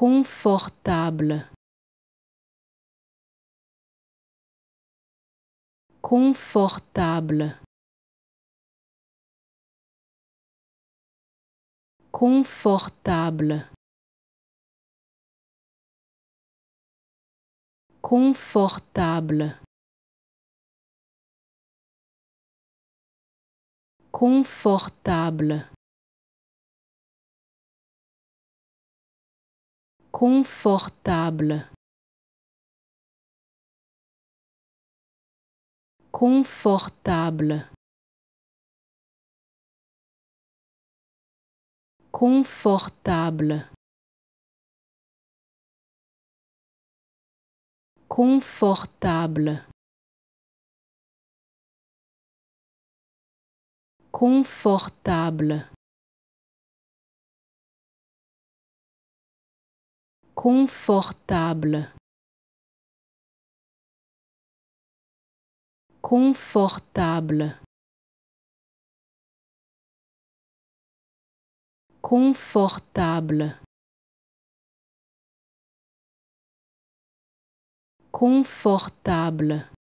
confortable. Confortable. Confortable. Confortable. Confortable confortable. Confortable. Confortable. Confortable. Confortable confortable. Confortable. Confortable. Confortable